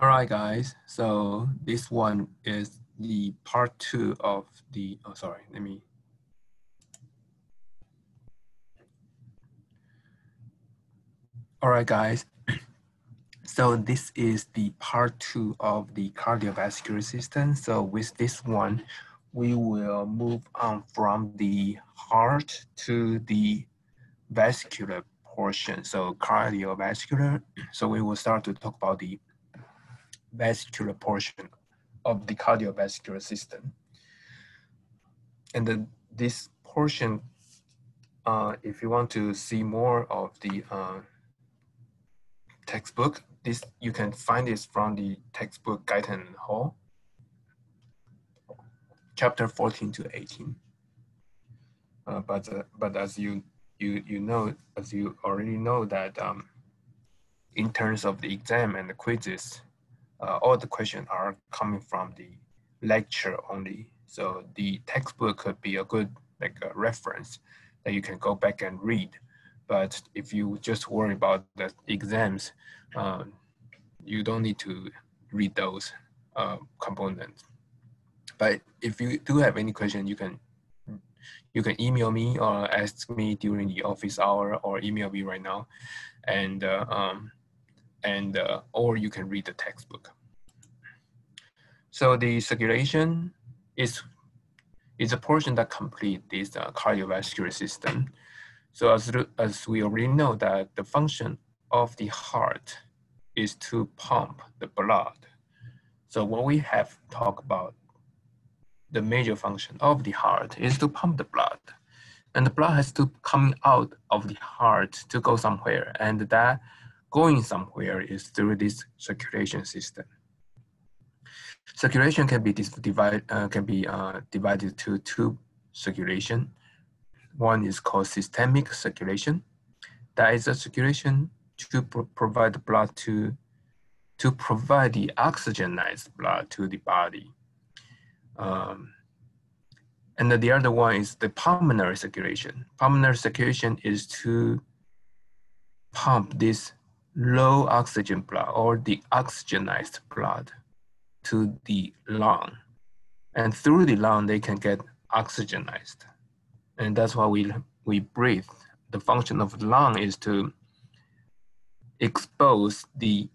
All right, guys. So this one is the part two of the, oh, sorry, let me. All right, guys. So this is the part two of the cardiovascular system. So with this one, we will move on from the heart to the vascular portion. So cardiovascular. So we will start to talk about the vascular portion of the cardiovascular system. And then this portion, uh, if you want to see more of the uh, textbook, this you can find this from the textbook Guyton Hall, chapter 14 to 18. Uh, but uh, but as you you you know as you already know that um, in terms of the exam and the quizzes, uh, all the questions are coming from the lecture only. So the textbook could be a good like a reference that you can go back and read. But if you just worry about the exams, um, you don't need to read those uh, components. But if you do have any question, you can you can email me or ask me during the office hour or email me right now, and uh, um, and uh, or you can read the textbook. So the circulation is is a portion that complete this uh, cardiovascular system. So as, as we already know that the function of the heart is to pump the blood. So when we have talked about the major function of the heart is to pump the blood. And the blood has to come out of the heart to go somewhere. And that going somewhere is through this circulation system. Circulation can be divide, uh, can be uh, divided to two circulation. One is called systemic circulation. That is a circulation to pro provide blood to to provide the oxygenized blood to the body. Um, and the other one is the pulmonary circulation. Pulmonary circulation is to pump this low oxygen blood or the oxygenized blood to the lung. And through the lung, they can get oxygenized. And that's why we, we breathe. The function of the lung is to expose the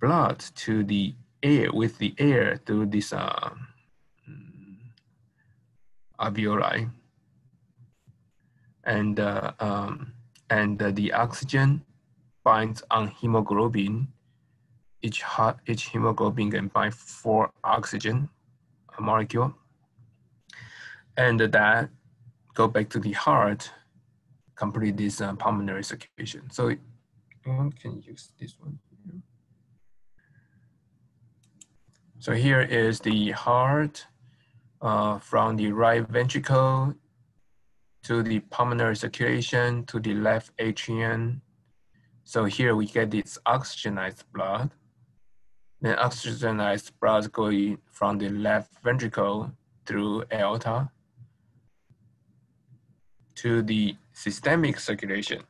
blood to the air with the air through this uh, alveoli. And, uh, um, and uh, the oxygen binds on hemoglobin. Each, each hemoglobin can bind four oxygen molecule. And that go back to the heart, complete this uh, pulmonary circulation. So one can use this one. So here is the heart uh, from the right ventricle to the pulmonary circulation to the left atrium. So here we get this oxygenized blood. Then oxygenized blood going from the left ventricle through aorta to the systemic circulation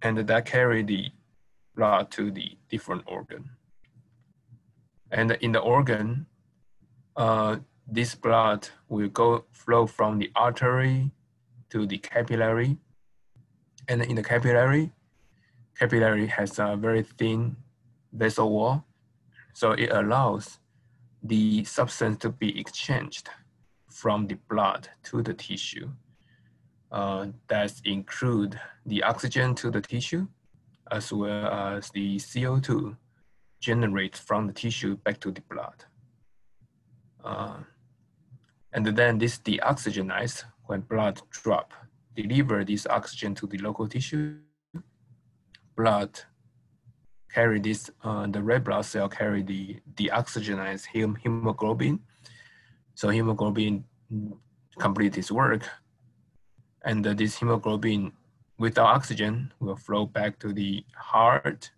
and that carry the blood to the different organ. And in the organ, uh, this blood will go flow from the artery to the capillary. And in the capillary, capillary has a very thin vessel wall. So it allows the substance to be exchanged from the blood to the tissue. Uh, that include the oxygen to the tissue, as well as the CO2 generated from the tissue back to the blood. Uh, and then this deoxygenized when blood drop, deliver this oxygen to the local tissue. Blood carry this, uh, the red blood cell carry the deoxygenized hem hemoglobin. So hemoglobin complete this work and uh, this hemoglobin without oxygen will flow back to the heart,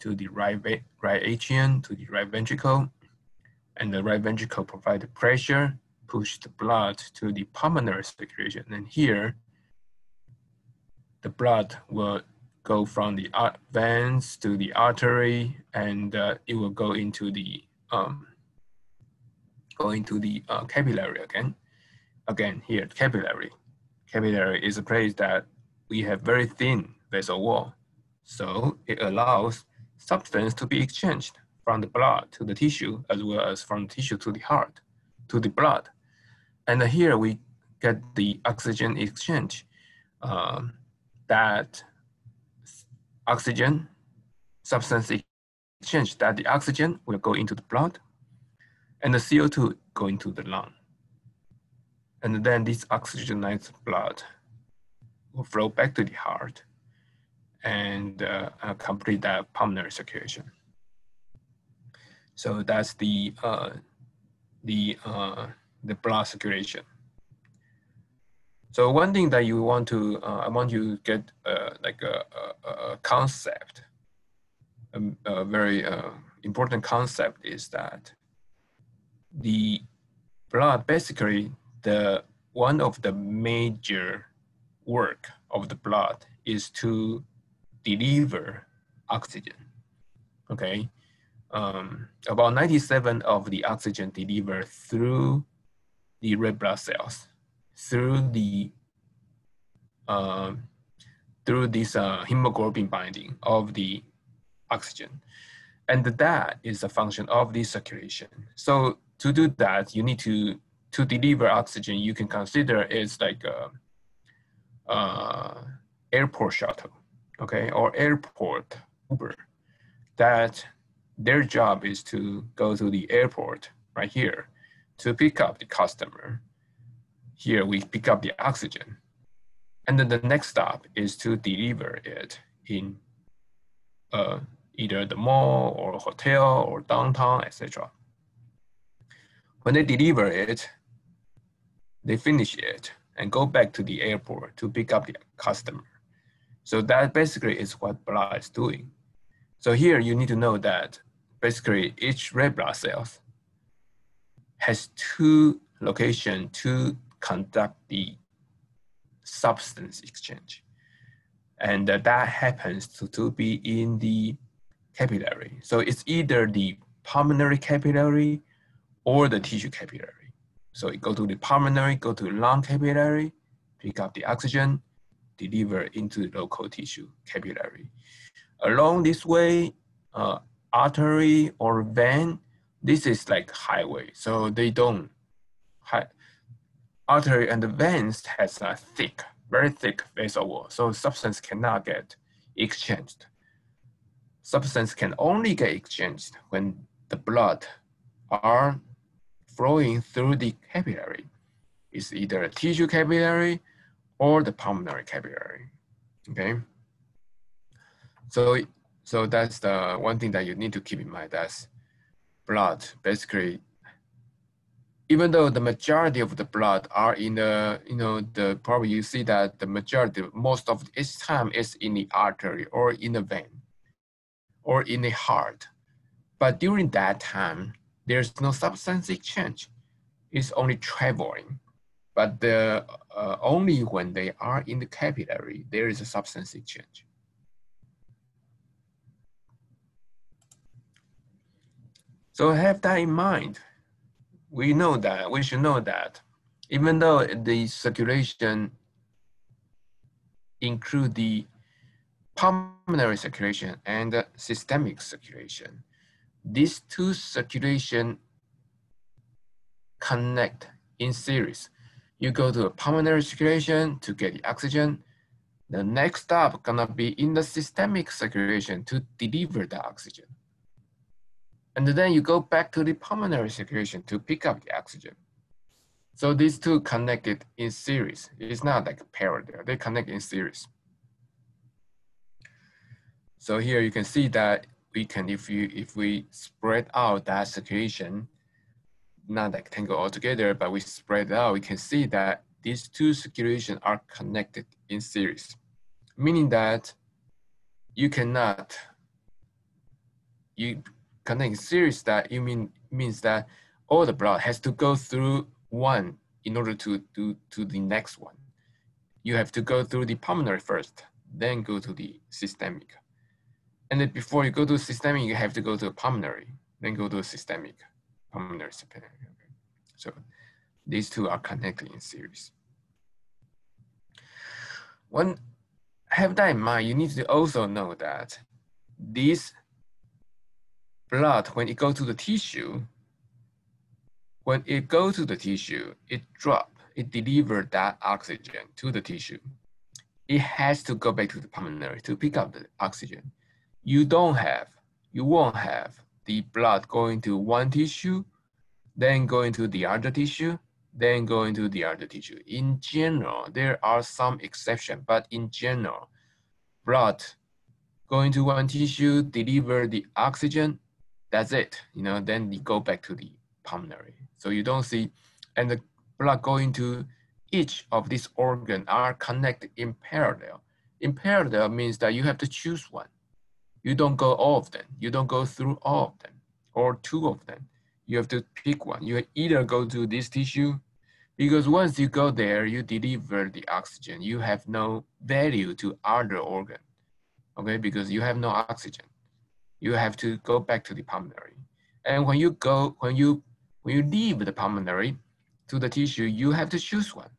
to the right, right atrium, to the right ventricle, and the right ventricle provide the pressure, push the blood to the pulmonary circulation. And here, the blood will go from the veins to the artery, and uh, it will go into the um, go into the uh, capillary again. Again, here capillary. Capillary is a place that we have very thin vessel wall, so it allows substance to be exchanged from the blood to the tissue, as well as from the tissue to the heart, to the blood. And here we get the oxygen exchange um, that oxygen substance exchange that the oxygen will go into the blood and the CO2 go into the lung. And then this oxygenized blood will flow back to the heart and uh, uh, complete that pulmonary circulation. So that's the uh, the uh, the blood circulation. So one thing that you want to, uh, I want you to get uh, like a, a, a concept, a, a very uh, important concept is that the blood, basically the one of the major work of the blood is to deliver oxygen, okay? Um, about 97 of the oxygen delivered through the red blood cells through the uh, through this uh, hemoglobin binding of the oxygen. And that is a function of the circulation. So to do that, you need to, to deliver oxygen, you can consider it's like a, airport shuttle, okay, or airport Uber, that their job is to go to the airport right here to pick up the customer here we pick up the oxygen. And then the next stop is to deliver it in uh, either the mall or hotel or downtown, etc. When they deliver it, they finish it and go back to the airport to pick up the customer. So that basically is what blood is doing. So here you need to know that basically each red blood cell has two location, two conduct the substance exchange. And uh, that happens to, to be in the capillary. So it's either the pulmonary capillary or the tissue capillary. So it go to the pulmonary, go to lung capillary, pick up the oxygen, deliver into the local tissue capillary. Along this way, uh, artery or vein, this is like highway. So they don't, artery and veins has a thick, very thick vessel wall, so substance cannot get exchanged. Substance can only get exchanged when the blood are flowing through the capillary. It's either a tissue capillary or the pulmonary capillary, okay? So, so that's the one thing that you need to keep in mind, that's blood basically even though the majority of the blood are in the, you know, the probably you see that the majority, most of its time is in the artery or in the vein or in the heart. But during that time, there's no substance exchange. It's only traveling. But the, uh, only when they are in the capillary, there is a substance exchange. So have that in mind we know that, we should know that even though the circulation include the pulmonary circulation and the systemic circulation, these two circulation connect in series. You go to a pulmonary circulation to get the oxygen. The next stop gonna be in the systemic circulation to deliver the oxygen. And then you go back to the pulmonary circulation to pick up the oxygen. So these two connected in series. It's not like parallel, they connect in series. So here you can see that we can, if you if we spread out that circulation, not like tangle all together, but we spread out, we can see that these two circulations are connected in series, meaning that you cannot, you connecting series that you mean means that all the blood has to go through one in order to do to the next one. You have to go through the pulmonary first, then go to the systemic. And then before you go to systemic, you have to go to the pulmonary, then go to the systemic, pulmonary systemic. Okay. So these two are connected in series. When have that in mind, you need to also know that this blood, when it goes to the tissue, when it goes to the tissue, it drop, it deliver that oxygen to the tissue. It has to go back to the pulmonary to pick up the oxygen. You don't have, you won't have the blood going to one tissue, then going to the other tissue, then going to the other tissue. In general, there are some exceptions, but in general, blood going to one tissue, deliver the oxygen, that's it. You know, then you go back to the pulmonary. So you don't see, and the blood going to each of these organs are connected in parallel. In parallel means that you have to choose one. You don't go all of them. You don't go through all of them or two of them. You have to pick one. You either go to this tissue because once you go there, you deliver the oxygen. You have no value to other organ, okay? Because you have no oxygen. You have to go back to the pulmonary. And when you go, when you when you leave the pulmonary to the tissue, you have to choose one.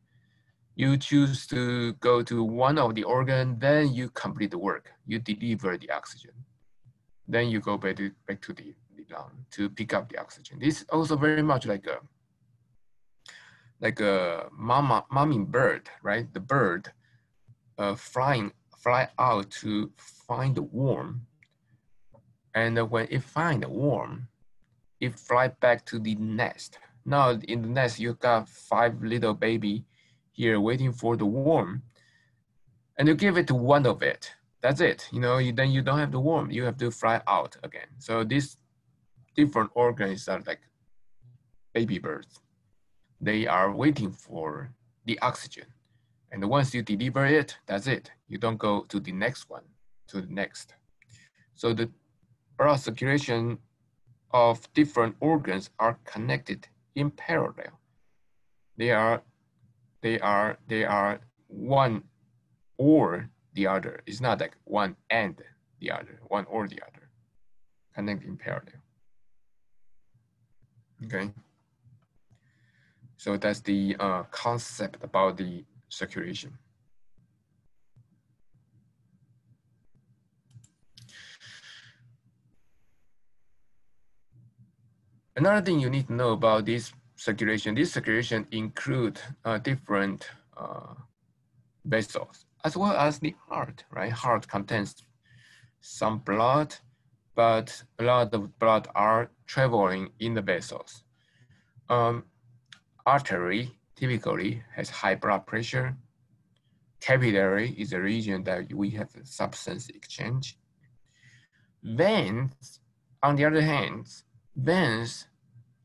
You choose to go to one of the organ, then you complete the work. You deliver the oxygen. Then you go back to, back to the, the lung to pick up the oxygen. This is also very much like a like a mama bird, right? The bird uh, flying fly out to find the worm, and when it find worm, it fly back to the nest. Now in the nest, you got five little baby here waiting for the worm, and you give it to one of it. That's it. You know, you, then you don't have the worm. You have to fly out again. So these different organs are like baby birds. They are waiting for the oxygen. And once you deliver it, that's it. You don't go to the next one, to the next. So the blood circulation of different organs are connected in parallel. They are, they are, they are one or the other. It's not like one and the other, one or the other, connected in parallel. Okay. So that's the uh, concept about the circulation. Another thing you need to know about this circulation, this circulation include uh, different uh, vessels as well as the heart, right? Heart contains some blood, but a lot of blood are traveling in the vessels. Um, artery typically has high blood pressure. Capillary is a region that we have substance exchange. Veins, on the other hand, veins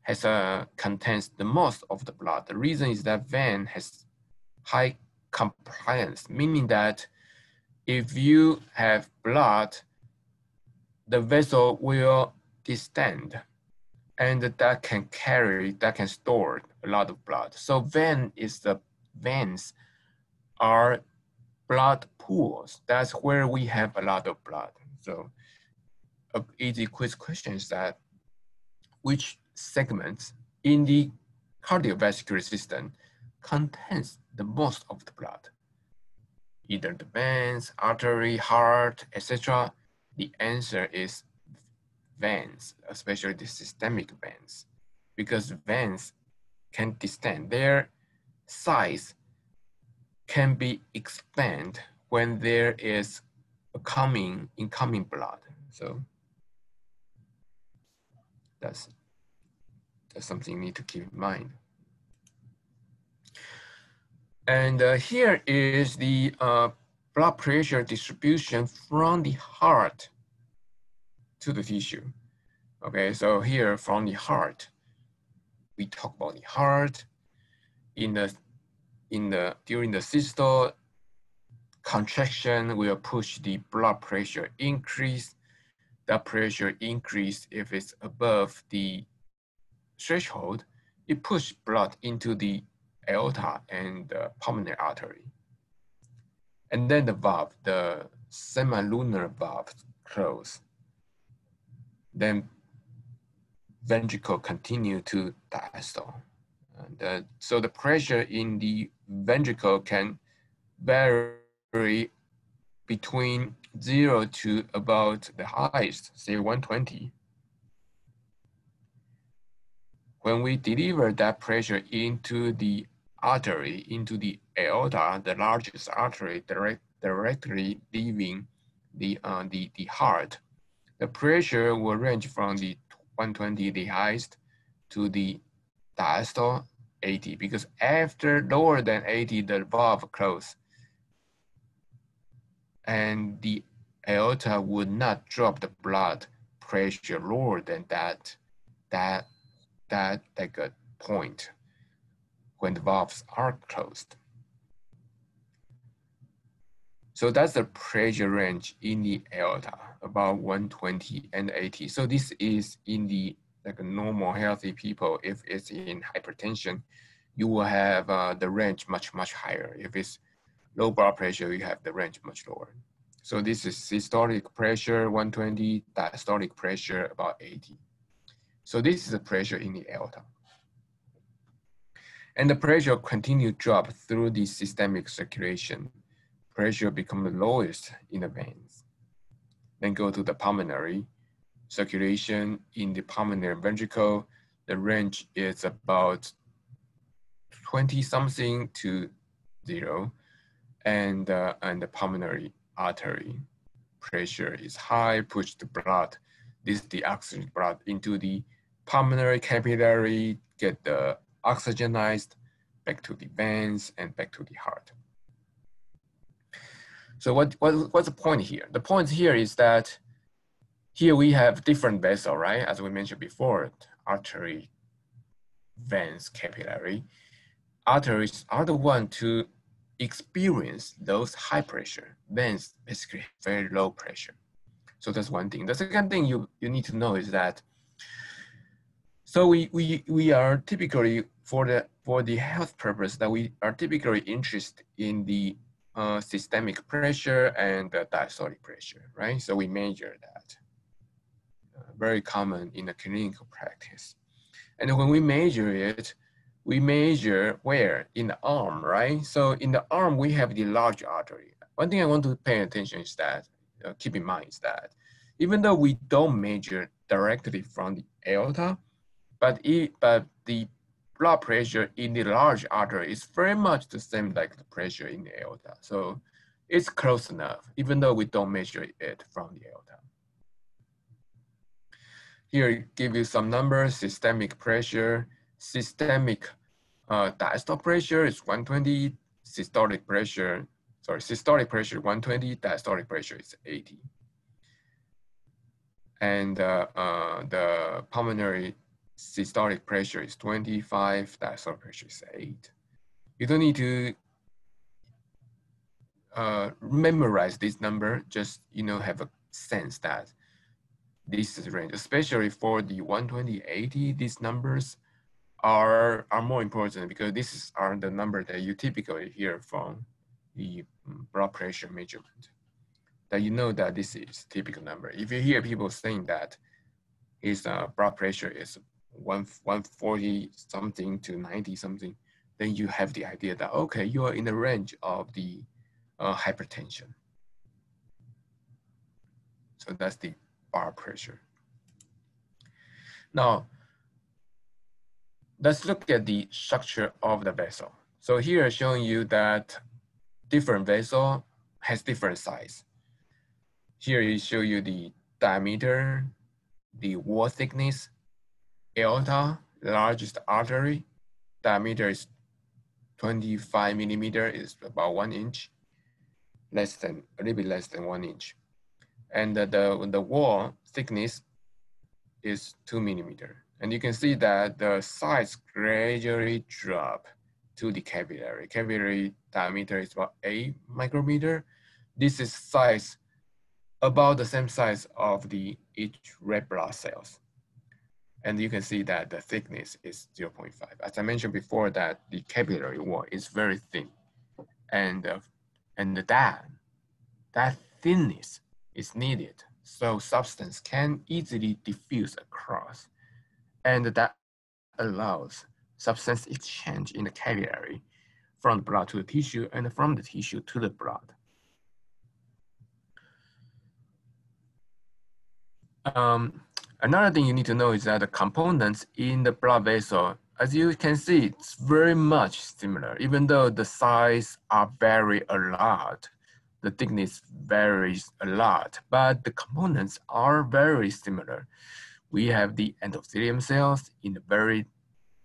has a, contains the most of the blood. The reason is that vein has high compliance, meaning that if you have blood, the vessel will distend and that can carry, that can store a lot of blood. So vein is the veins are blood pools. That's where we have a lot of blood. So a easy quiz question is that which segments in the cardiovascular system contains the most of the blood. Either the veins, artery, heart, etc. The answer is veins, especially the systemic veins, because veins can distend. Their size can be expand when there is a coming incoming blood. So that's that's something you need to keep in mind. And uh, here is the uh, blood pressure distribution from the heart to the tissue. Okay, so here from the heart, we talk about the heart. In the in the during the systole contraction will push the blood pressure increase. The pressure increase if it's above the threshold, it push blood into the aorta and the pulmonary artery. And then the valve, the semilunar valve close. Then ventricle continue to diastole. And, uh, so the pressure in the ventricle can vary between zero to about the highest, say 120. When we deliver that pressure into the artery, into the aorta, the largest artery direct, directly leaving the, uh, the, the heart, the pressure will range from the 120, the highest, to the diastole 80, because after lower than 80, the valve close. And the aorta would not drop the blood pressure lower than that, that, that like a point when the valves are closed. So that's the pressure range in the aorta, about 120 and 80. So this is in the like normal healthy people. If it's in hypertension, you will have uh, the range much, much higher. If it's low blood pressure, you have the range much lower. So this is systolic pressure 120, diastolic pressure about 80. So this is the pressure in the aorta. And the pressure continue drop through the systemic circulation. Pressure become the lowest in the veins. Then go to the pulmonary circulation in the pulmonary ventricle. The range is about 20 something to zero and, uh, and the pulmonary artery pressure is high, push the blood, this the oxygen blood into the pulmonary capillary, get the oxygenized back to the veins and back to the heart. So what, what what's the point here? The point here is that here we have different vessel, right? As we mentioned before, artery, veins, capillary. Arteries are the one to experience those high pressure, veins basically very low pressure. So that's one thing. The second thing you, you need to know is that so we, we, we are typically for the for the health purpose that we are typically interested in the uh, systemic pressure and the diastolic pressure, right? So we measure that. Uh, very common in the clinical practice. And when we measure it, we measure where in the arm, right? So in the arm, we have the large artery. One thing I want to pay attention is that, uh, keep in mind is that even though we don't measure directly from the aorta, but, it, but the blood pressure in the large artery is very much the same like the pressure in the aorta. So it's close enough, even though we don't measure it from the aorta. Here, give you some numbers, systemic pressure, systemic uh, diastolic pressure is 120, systolic pressure, sorry, systolic pressure 120, diastolic pressure is 80. And uh, uh, the pulmonary systolic pressure is 25, diastolic pressure is 8. You don't need to uh, memorize this number, just you know have a sense that this is range, especially for the 120, 80, these numbers are, are more important because this is, are the number that you typically hear from the blood pressure measurement. That you know that this is typical number. If you hear people saying that his uh, blood pressure is one, 140 something to 90 something, then you have the idea that, okay, you are in the range of the uh, hypertension. So that's the blood pressure. Now, let's look at the structure of the vessel. So here I'm showing you that different vessel has different size. Here it show you the diameter, the wall thickness, aorta, largest artery, diameter is 25 millimeter, is about one inch, less than, a little bit less than one inch. And the, the, the wall thickness is two millimeter. And you can see that the size gradually drop to the capillary. Capillary diameter is about eight micrometer. This is size about the same size of the each red blood cells. And you can see that the thickness is 0.5. As I mentioned before that the capillary wall is very thin and uh, And that, that thinness is needed so substance can easily diffuse across. And that allows substance exchange in the capillary from the blood to the tissue and from the tissue to the blood. Um, another thing you need to know is that the components in the blood vessel, as you can see, it's very much similar, even though the size are vary a lot. The thickness varies a lot, but the components are very similar. We have the endothelium cells in the very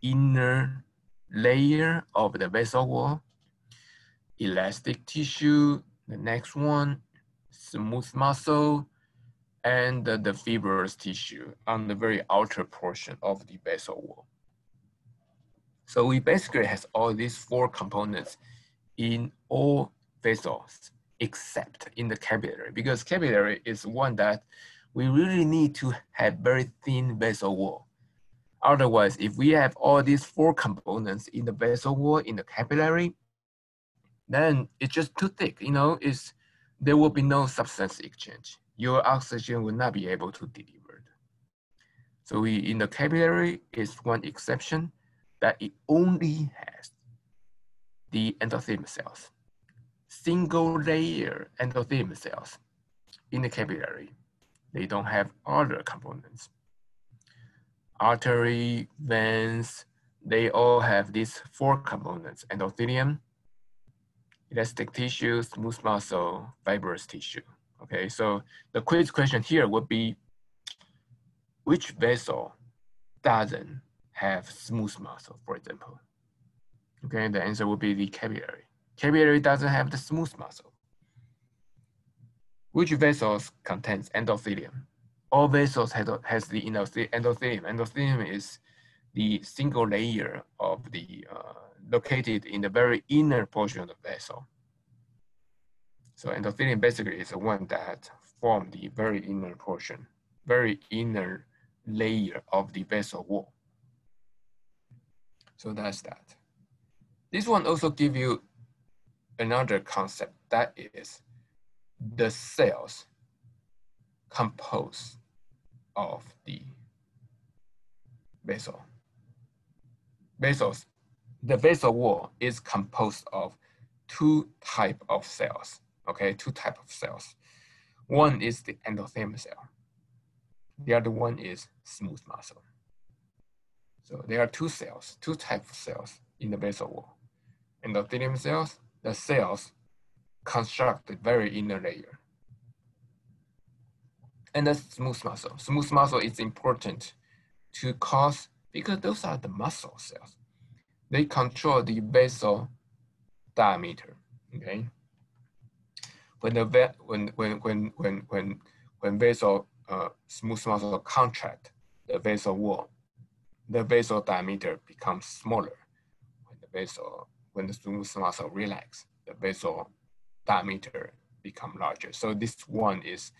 inner layer of the vessel wall, elastic tissue, the next one, smooth muscle, and the fibrous tissue on the very outer portion of the vessel wall. So we basically has all these four components in all vessels except in the capillary because capillary is one that we really need to have very thin vessel wall. Otherwise, if we have all these four components in the vessel wall in the capillary, then it's just too thick, you know, it's, there will be no substance exchange. Your oxygen will not be able to deliver. So we, in the capillary is one exception that it only has the endothelium cells, single layer endothelium cells in the capillary. They don't have other components artery, veins, they all have these four components, endothelium, elastic tissue, smooth muscle, fibrous tissue. Okay, so the quiz question here would be, which vessel doesn't have smooth muscle, for example? Okay, the answer would be the capillary. Capillary doesn't have the smooth muscle. Which vessels contains endothelium? all vessels has, has the endothelium. Endothelium is the single layer of the uh, located in the very inner portion of the vessel. So endothelium basically is the one that form the very inner portion, very inner layer of the vessel wall. So that's that. This one also give you another concept that is the cells compose of the vessel. Vessels, the vessel wall is composed of two type of cells, okay, two type of cells. One is the endothelium cell. The other one is smooth muscle. So there are two cells, two types of cells in the vessel wall. Endothelium cells, the cells construct the very inner layer and the smooth muscle. Smooth muscle is important to cause because those are the muscle cells. They control the vessel diameter. Okay. When the when when when when when when vessel uh, smooth muscle contract the vessel wall, the vessel diameter becomes smaller. When the vessel when the smooth muscle relax, the vessel diameter become larger. So this one is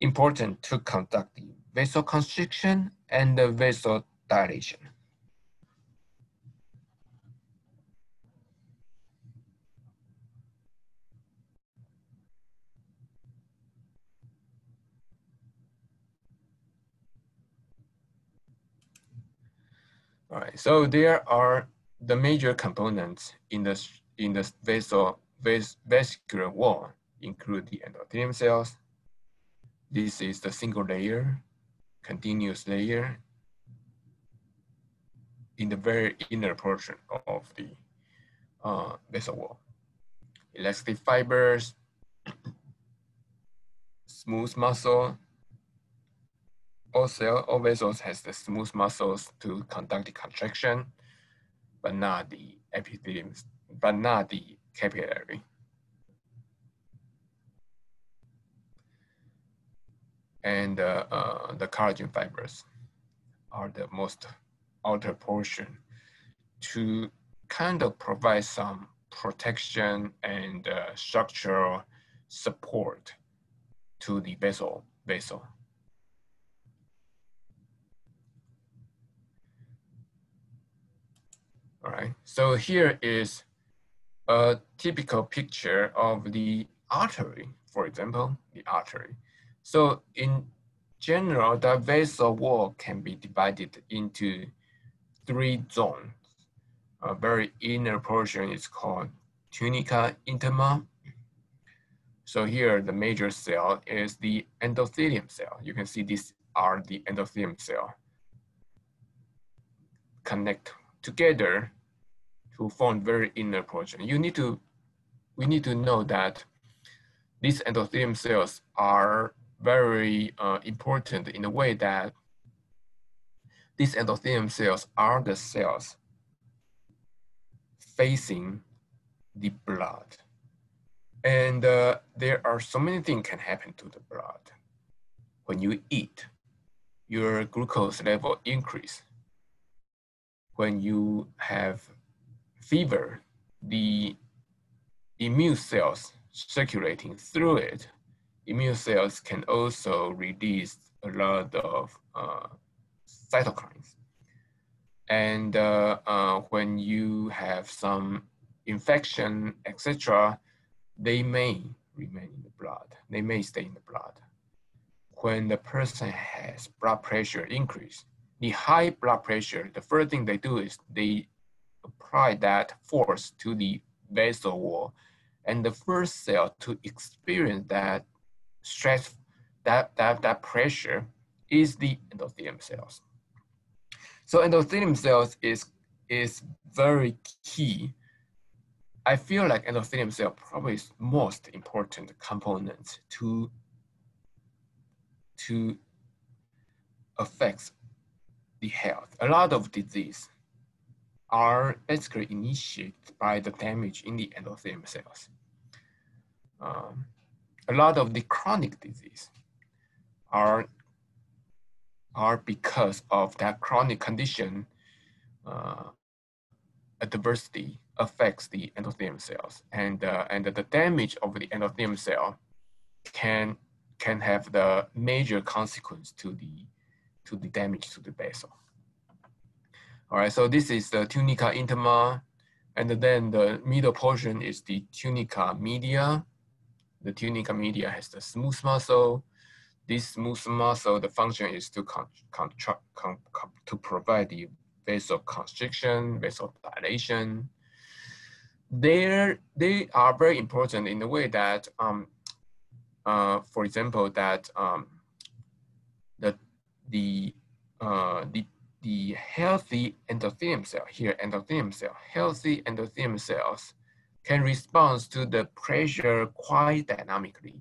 important to conduct the vasoconstriction and the vasodilation. All right, so there are the major components in the in the vasal vas, vascular wall include the endothelium cells, this is the single layer, continuous layer in the very inner portion of the uh, vessel wall. Elastic fibers, smooth muscle, cell, all vessels has the smooth muscles to conduct the contraction, but not the epithelium, but not the capillary. and uh, uh, the collagen fibers are the most outer portion to kind of provide some protection and uh, structural support to the vessel vessel. All right, so here is a typical picture of the artery, for example, the artery. So in general, the vessel wall can be divided into three zones. A very inner portion is called tunica intima. So here, the major cell is the endothelium cell. You can see these are the endothelium cell connect together to form very inner portion. You need to, we need to know that these endothelium cells are very uh, important in the way that these endothelium cells are the cells facing the blood. And uh, there are so many things can happen to the blood. When you eat, your glucose level increase. When you have fever, the immune cells circulating through it, immune cells can also release a lot of uh, cytokines. And uh, uh, when you have some infection, etc., they may remain in the blood. They may stay in the blood. When the person has blood pressure increase, the high blood pressure, the first thing they do is they apply that force to the vessel wall. And the first cell to experience that stress, that, that, that pressure is the endothelium cells. So endothelium cells is, is very key. I feel like endothelium cell probably is most important component to, to affect the health. A lot of disease are basically initiated by the damage in the endothelium cells. Um, a lot of the chronic disease are, are because of that chronic condition uh, adversity affects the endothelium cells and, uh, and the damage of the endothelium cell can, can have the major consequence to the, to the damage to the vessel. All right, so this is the tunica intima, and then the middle portion is the tunica media. The tunica media has the smooth muscle. This smooth muscle, the function is to con contract, con to provide the vasoconstriction, vasodilation. They're, they are very important in the way that, um, uh, for example, that um, the uh, the the healthy endothelium cell, here endothelium cell, healthy endothelium cells can respond to the pressure quite dynamically.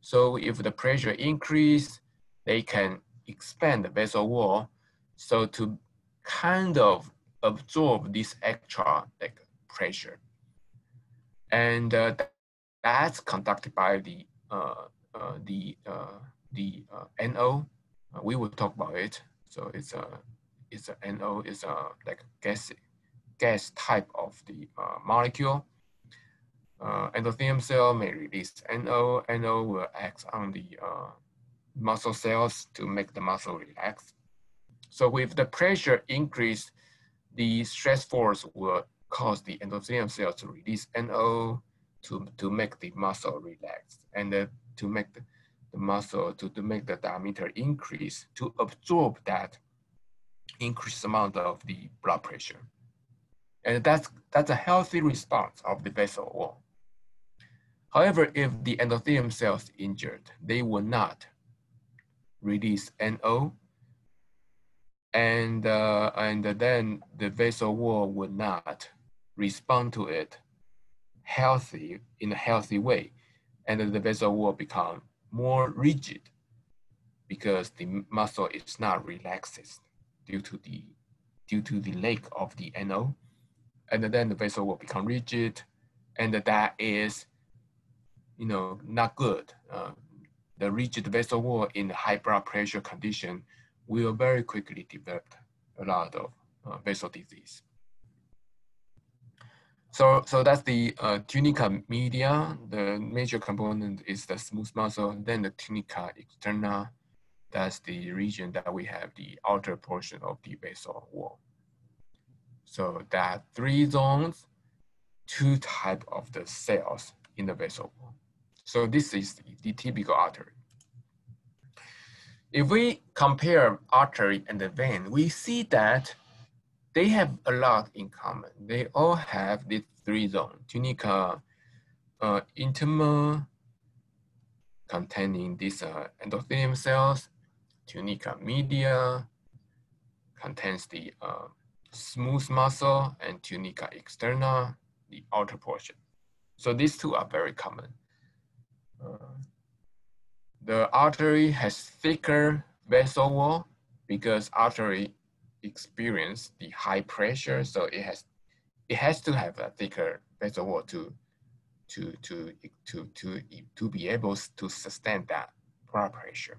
So if the pressure increase, they can expand the vessel wall so to kind of absorb this extra like pressure. And uh, that's conducted by the uh, uh, the uh, the uh, NO. We will talk about it. So it's a it's a NO is a like gas gas type of the uh, molecule. Uh, endothelium cell may release NO. NO will act on the uh, muscle cells to make the muscle relax. So with the pressure increase, the stress force will cause the endothelium cell to release NO to, to make the muscle relax and uh, to make the, the muscle, to, to make the diameter increase to absorb that increased amount of the blood pressure. And that's, that's a healthy response of the vessel wall. However, if the endothelium cells injured, they will not release NO, and, uh, and then the vessel wall will not respond to it healthy in a healthy way, and the vessel wall become more rigid because the muscle is not relaxed due to the due to the lack of the NO, and then the vessel will become rigid, and that is, you know, not good. Uh, the rigid vessel wall in high blood pressure condition will very quickly develop a lot of uh, vessel disease. So, so that's the uh, tunica media. The major component is the smooth muscle, then the tunica externa, that's the region that we have the outer portion of the basal wall. So that three zones, two type of the cells in the vessel wall. So this is the, the typical artery. If we compare artery and the vein, we see that they have a lot in common. They all have these three zones, tunica uh, intima, containing these uh, endothelium cells, tunica media, contains the uh, smooth muscle, and tunica externa, the outer portion. So these two are very common. Uh, the artery has thicker vessel wall because artery experience the high pressure, so it has it has to have a thicker vessel wall to to to to to to be able to sustain that blood pressure.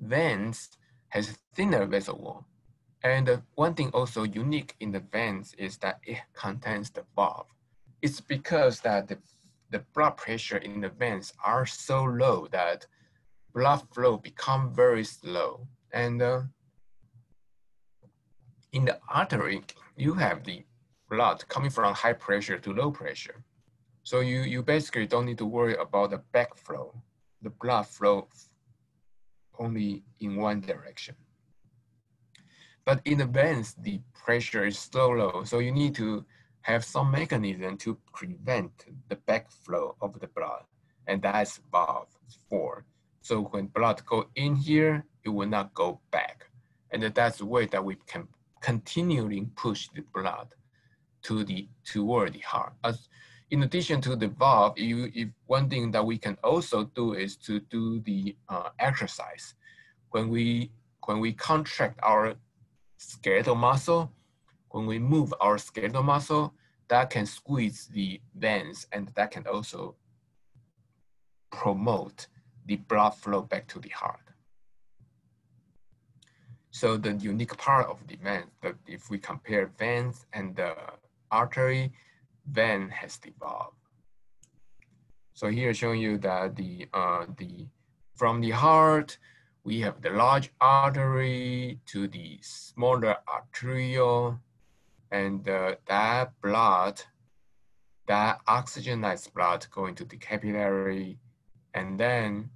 Veins has thinner vessel wall, and one thing also unique in the veins is that it contains the valve. It's because that the, the blood pressure in the veins are so low that blood flow become very slow. And uh, in the artery, you have the blood coming from high pressure to low pressure. So you, you basically don't need to worry about the backflow. The blood flow only in one direction. But in the veins, the pressure is so low. So you need to have some mechanism to prevent the backflow of the blood. And that's valve for. So when blood go in here, it will not go back. And that's the way that we can continually push the blood to the toward the heart. As in addition to the valve, you, if one thing that we can also do is to do the uh, exercise. When we when we contract our skeletal muscle, when we move our skeletal muscle, that can squeeze the veins and that can also promote the blood flow back to the heart. So the unique part of the vein, that if we compare veins and the artery, vein has valve. So here showing you that the uh, the from the heart, we have the large artery to the smaller arteriole, and uh, that blood, that oxygenized blood going to the capillary, and then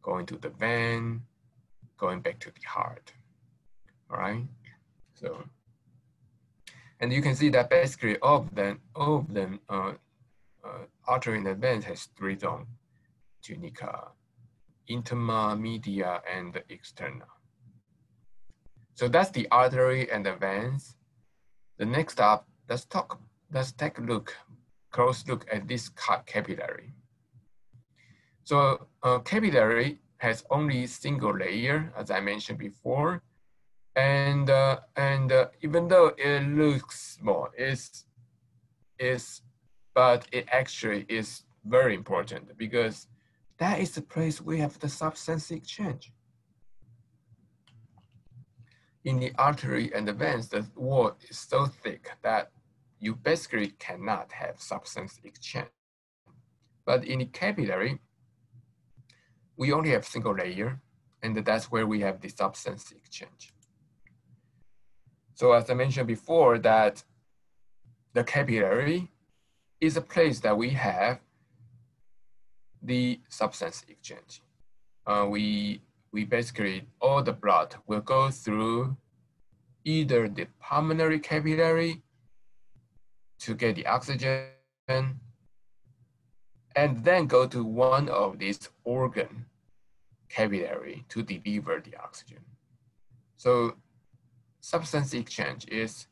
going to the vein, going back to the heart right? So, and you can see that basically all of them, all of them, uh, uh, artery in veins has three zones, tunica, intima, media, and externa. So that's the artery and the veins. The next up, let's talk, let's take a look, close look at this capillary. So uh, capillary has only single layer, as I mentioned before, and uh, and uh, even though it looks small, it's is but it actually is very important because that is the place we have the substance exchange. In the artery and the veins, the wall is so thick that you basically cannot have substance exchange. But in the capillary, we only have single layer, and that's where we have the substance exchange. So as I mentioned before that the capillary is a place that we have the substance exchange. Uh, we, we basically, all the blood will go through either the pulmonary capillary to get the oxygen and then go to one of these organ capillary to deliver the oxygen. So substance exchange is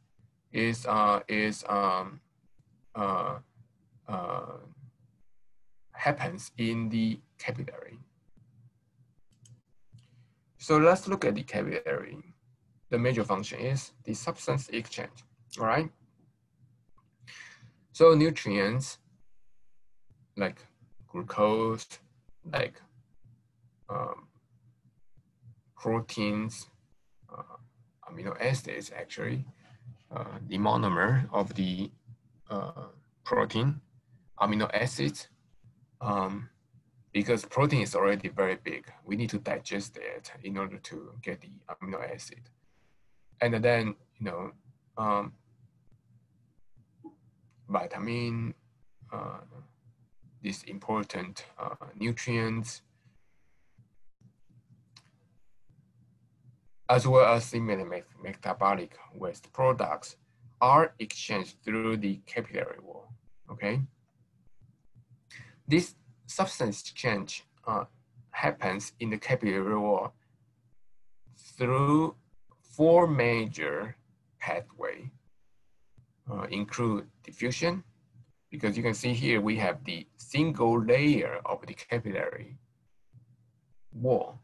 is uh, is um, uh, uh, happens in the capillary. So let's look at the capillary. The major function is the substance exchange, all right? So nutrients like glucose, like um, proteins, amino acids actually, uh, the monomer of the uh, protein, amino acids, um, because protein is already very big. We need to digest it in order to get the amino acid. And then, you know, um, vitamin, uh, these important uh, nutrients, as well as the metabolic waste products are exchanged through the capillary wall, okay? This substance exchange uh, happens in the capillary wall through four major pathway, uh, include diffusion, because you can see here we have the single layer of the capillary wall.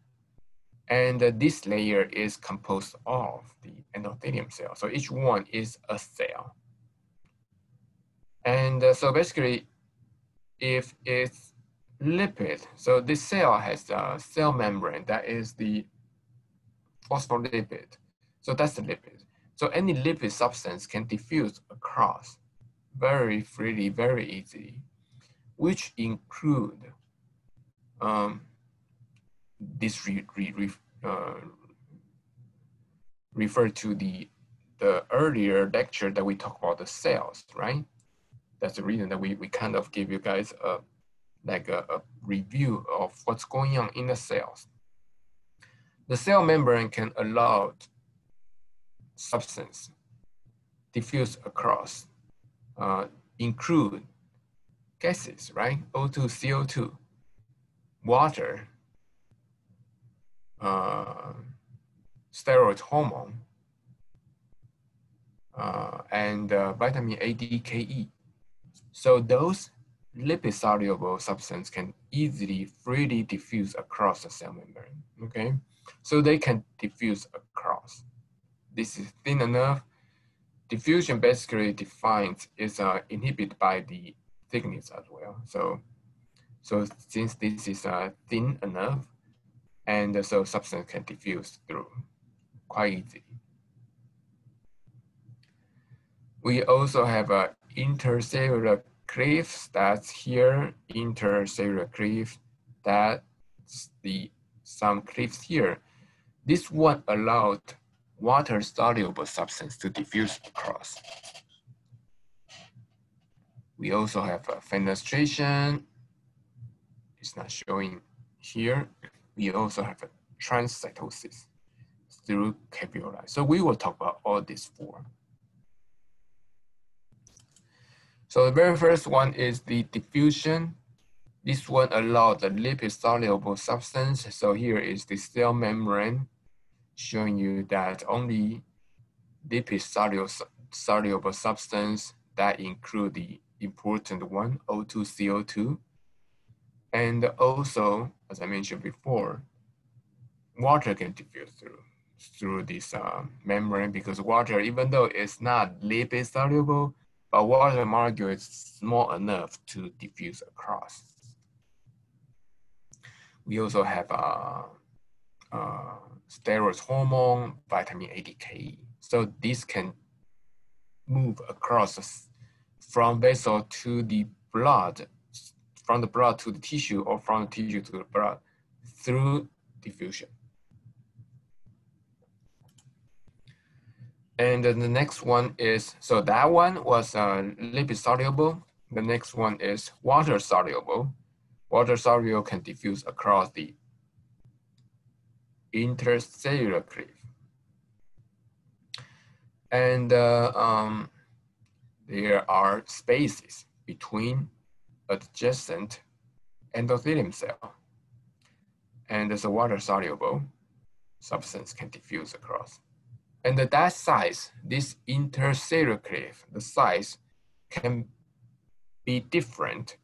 And uh, this layer is composed of the endothelium cell. So each one is a cell. And uh, so basically, if it's lipid, so this cell has a cell membrane that is the phospholipid. So that's the lipid. So any lipid substance can diffuse across very freely, very easily, which include um, this re, re, re, uh, refer to the the earlier lecture that we talked about the cells, right? That's the reason that we, we kind of give you guys a like a, a review of what's going on in the cells. The cell membrane can allow substance diffuse across, uh, include gases, right? O2, CO2, water, uh, steroid hormone, uh, and uh, vitamin A, D, K, E. So those lipid soluble substance can easily freely diffuse across the cell membrane, okay? So they can diffuse across. This is thin enough. Diffusion basically defines is uh, inhibited by the thickness as well. So, so since this is uh, thin enough, and so substance can diffuse through quite easy. We also have a intercellular cleave that's here, intercellular cleave, that's the some cleaves here. This one allowed water-soluble substance to diffuse across. We also have a fenestration. It's not showing here we also have a transcytosis through capillary. So we will talk about all these four. So the very first one is the diffusion. This one allows the lipid-soluble substance. So here is the cell membrane showing you that only lipid-soluble substance that include the important one, O2, CO2, and also, as I mentioned before, water can diffuse through through this uh, membrane because water, even though it's not lipid soluble, but water molecule is small enough to diffuse across. We also have uh, uh, steroid hormone, vitamin A, D, K. So this can move across from vessel to the blood from the blood to the tissue or from the tissue to the blood through diffusion. And the next one is, so that one was uh, lipid soluble. The next one is water soluble. Water soluble can diffuse across the intercellular cleave. And uh, um, there are spaces between adjacent endothelium cell. And as a water soluble substance can diffuse across. And that size, this intercellular cleave, the size can be different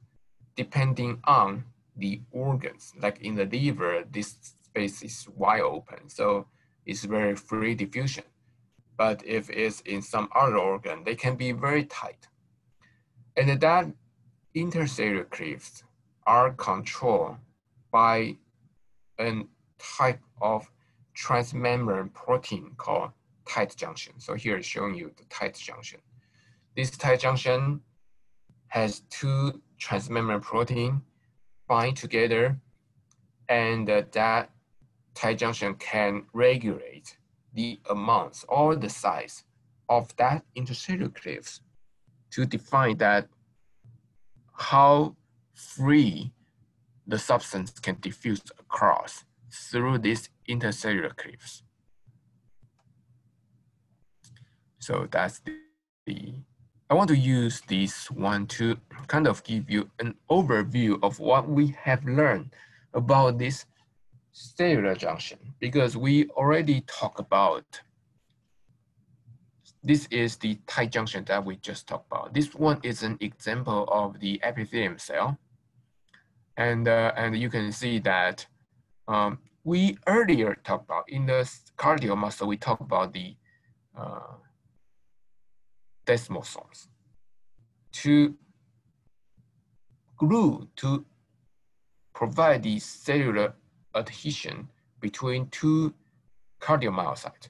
depending on the organs. Like in the liver, this space is wide open, so it's very free diffusion. But if it's in some other organ, they can be very tight. And that intercellular cleaves are controlled by a type of transmembrane protein called tight junction. So here is showing you the tight junction. This tight junction has two transmembrane protein bind together and uh, that tight junction can regulate the amounts or the size of that intercellular cleaves to define that how free the substance can diffuse across through these intercellular cleaves. So that's the, the, I want to use this one to kind of give you an overview of what we have learned about this cellular junction because we already talked about this is the tight junction that we just talked about. This one is an example of the epithelium cell. And, uh, and you can see that um, we earlier talked about in the cardiac muscle, we talked about the uh, desmosomes to glue to provide the cellular adhesion between two cardiomyocytes.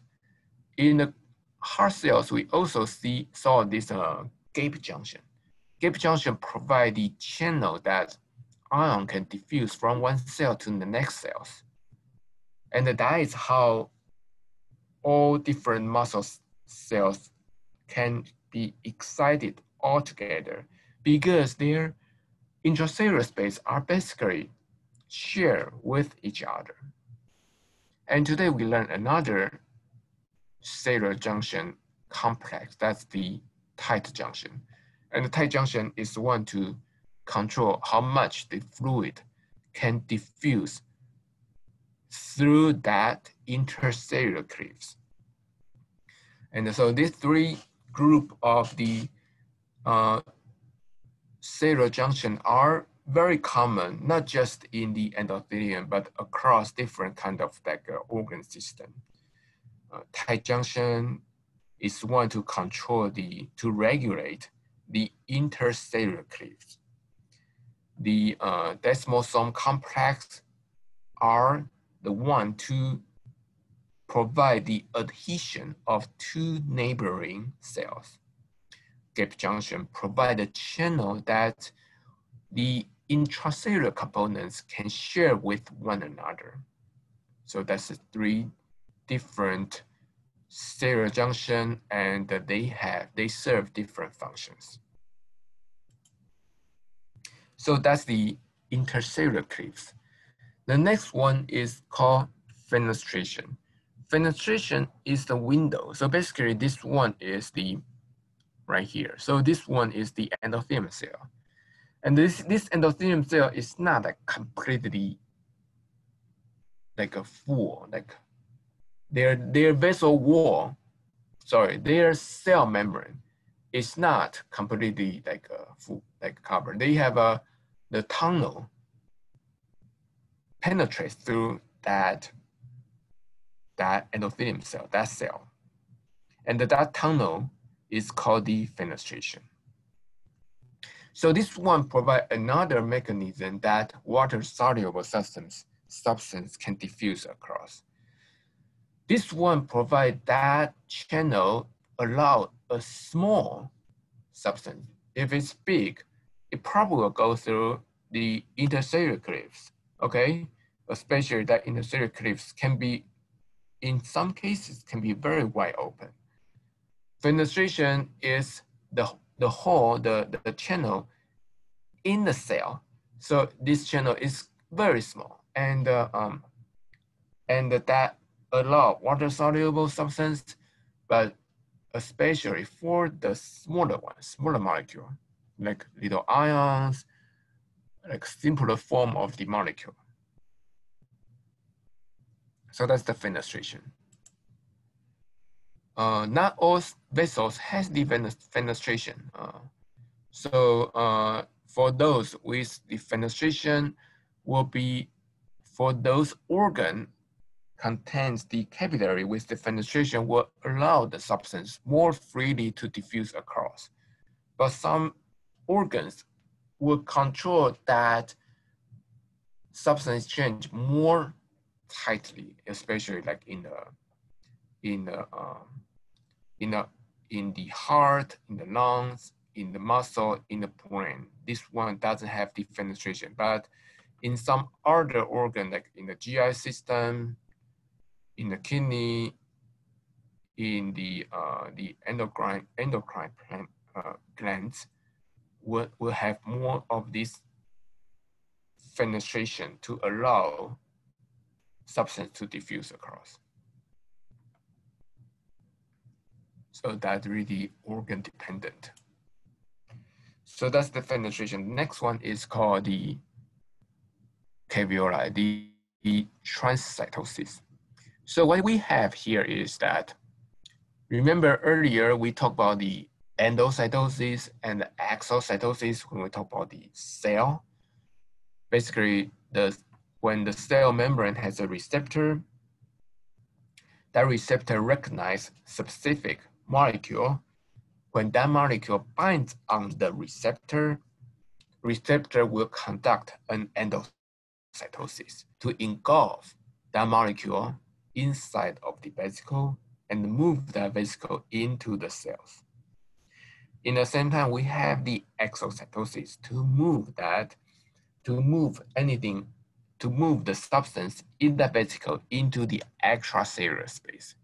In the heart cells, we also see saw this uh, gap junction. Gap junction provide the channel that ion can diffuse from one cell to the next cells. And that is how all different muscle cells can be excited all together because their intracellular space are basically shared with each other. And today we learn another cellular junction complex, that's the tight junction. And the tight junction is the one to control how much the fluid can diffuse through that intercellular cleaves. And so these three group of the uh, cellular junction are very common, not just in the endothelium, but across different kind of like uh, organ system. Uh, tight junction is one to control the, to regulate the intercellular cleaves. The uh, desmosome complex are the one to provide the adhesion of two neighboring cells. Gap junction provide a channel that the intracellular components can share with one another. So that's the three different cellular junction and they have, they serve different functions. So that's the intercellular cleaves. The next one is called fenestration. Fenestration is the window. So basically this one is the, right here. So this one is the endothelium cell. And this, this endothelium cell is not a completely like a full, like their, their vessel wall, sorry, their cell membrane is not completely like a full, like covered. They have a, the tunnel penetrates through that, that endothelium cell, that cell. And that tunnel is called the fenestration. So this one provides another mechanism that water-soluble substance, substance can diffuse across. This one provide that channel allow a small substance. If it's big, it probably will go through the intercellular cleaves, okay? Especially that intercellular cleaves can be, in some cases, can be very wide open. Fenestration is the, the hole, the, the channel in the cell. So this channel is very small and, uh, um, and that allow water soluble substance, but especially for the smaller ones, smaller molecule, like little ions, like simpler form of the molecule. So that's the fenestration. Uh, not all vessels has the fenestration. Uh, so uh, for those with the fenestration will be for those organ contains the capillary with the fenestration will allow the substance more freely to diffuse across. But some organs will control that substance change more tightly, especially like in the in the um, in the in the heart, in the lungs, in the muscle, in the brain. This one doesn't have the fenestration, but in some other organ, like in the GI system, in the kidney, in the uh, the endocrine endocrine uh, glands will, will have more of this fenestration to allow substance to diffuse across. So that's really organ dependent. So that's the fenestration. Next one is called the caveolae, the, the transcytosis. So what we have here is that, remember earlier we talked about the endocytosis and exocytosis when we talk about the cell. Basically, the when the cell membrane has a receptor, that receptor recognize specific molecule. When that molecule binds on the receptor, receptor will conduct an endocytosis to engulf that molecule inside of the vesicle and move that vesicle into the cells. In the same time, we have the exocytosis to move that, to move anything, to move the substance in the vesicle into the extracellular space.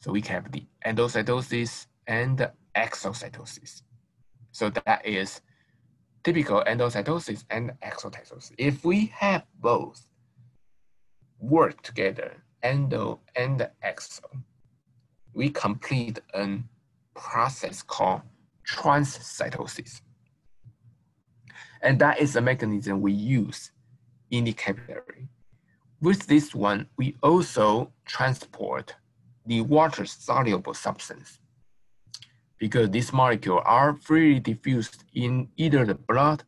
So we have the endocytosis and the exocytosis. So that is typical endocytosis and exocytosis. If we have both work together, endo and exo, we complete a process called transcytosis. And that is a mechanism we use in the capillary. With this one, we also transport the water-soluble substance because these molecules are freely diffused in either the blood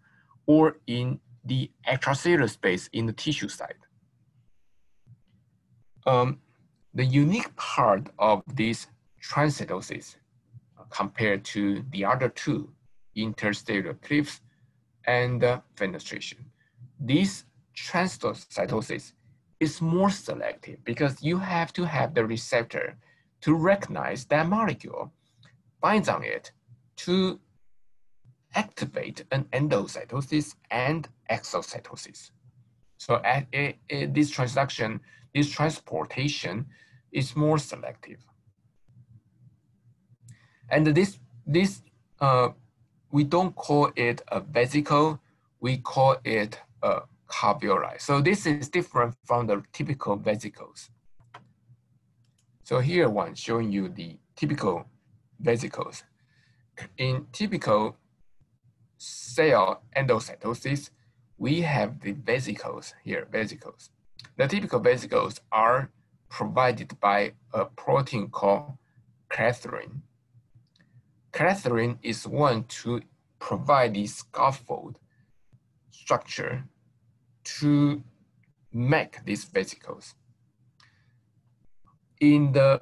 or in the extracellular space in the tissue side. Um, the unique part of this transcytosis compared to the other two, intercellular cliffs and uh, fenestration. This transcytosis is more selective because you have to have the receptor to recognize that molecule, binds on it to activate an endocytosis and exocytosis. So at this transaction, this transportation is more selective. And this, this uh, we don't call it a vesicle, we call it a caveolae. So this is different from the typical vesicles. So here one showing you the typical vesicles. In typical cell endocytosis, we have the vesicles here, vesicles. The typical vesicles are provided by a protein called clathrin. Clathrin is one to provide the scaffold structure to make these vesicles. In the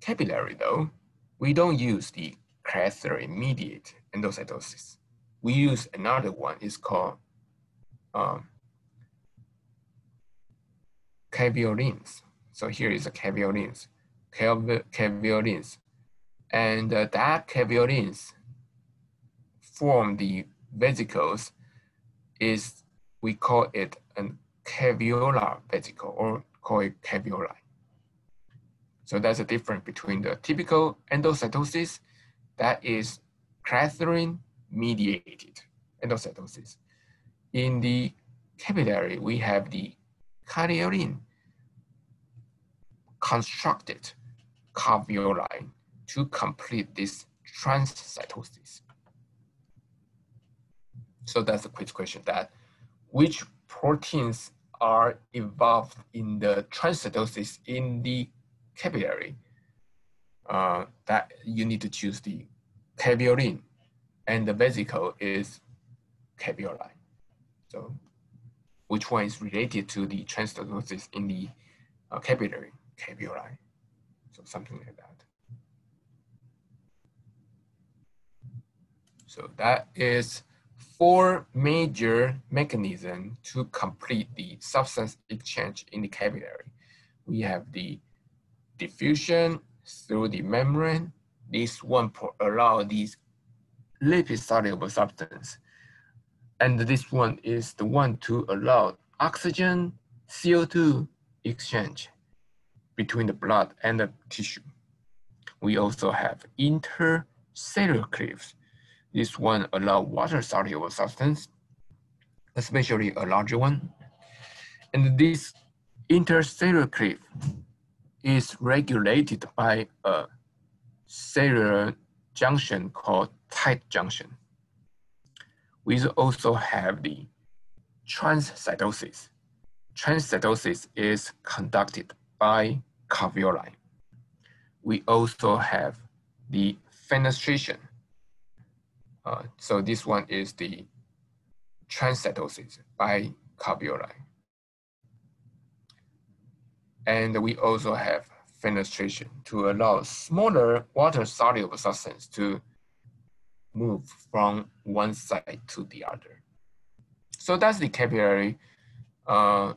capillary though, we don't use the clathrin mediate endocytosis. We use another one, it's called um, caveolins. So here is a caveolins, caveolins. And uh, that caveolins form the vesicles is, we call it an caveolar vesicle or call it caveolae. So that's the difference between the typical endocytosis that is clathrin mediated endocytosis. In the capillary, we have the caveolin constructed caveolae to complete this transcytosis. So that's a quick question that which proteins are involved in the transcytosis in the capillary? Uh, that you need to choose the caveolin and the vesicle is caveolae. So which one is related to the transcytosis in the uh, capillary, caveolae. So something like that. So that is four major mechanisms to complete the substance exchange in the capillary. We have the diffusion through the membrane. This one allow these lipid soluble substance. And this one is the one to allow oxygen, CO2 exchange between the blood and the tissue. We also have inter intercellular cliffs. This one allow water soluble substance, especially a larger one. And this intercellular cliff is regulated by a cellular junction called tight junction. We also have the transcytosis. Transcytosis is conducted by caveolae. We also have the fenestration. Uh, so this one is the transcytosis by caveolae. And we also have fenestration to allow smaller water-soluble substance to move from one side to the other. So that's the capillary uh,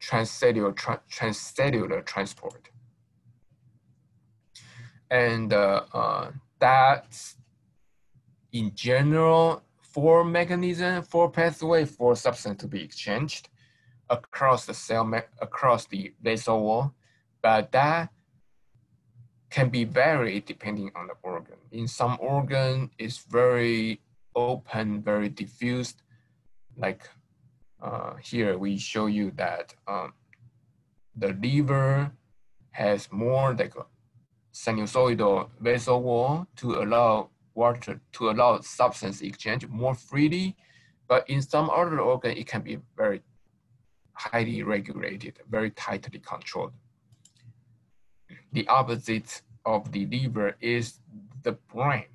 transcellular, tra transcellular transport. And uh, uh, that's in general four mechanism, four pathway for substance to be exchanged across the cell, across the vessel wall, but that can be varied depending on the organ. In some organ, it's very open, very diffused. Like uh, here, we show you that um, the liver has more like a sinusoidal vessel wall to allow water, to allow substance exchange more freely. But in some other organ, it can be very highly regulated, very tightly controlled. The opposite of the liver is the brain.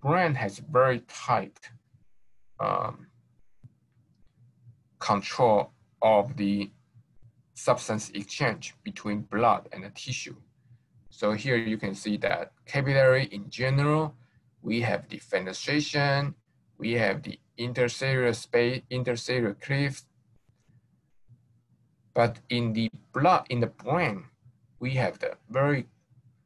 Brain has very tight um, control of the substance exchange between blood and the tissue. So here you can see that capillary in general, we have the fenestration, we have the intercellular space, intercellular cliffs, but in the blood, in the brain, we have the very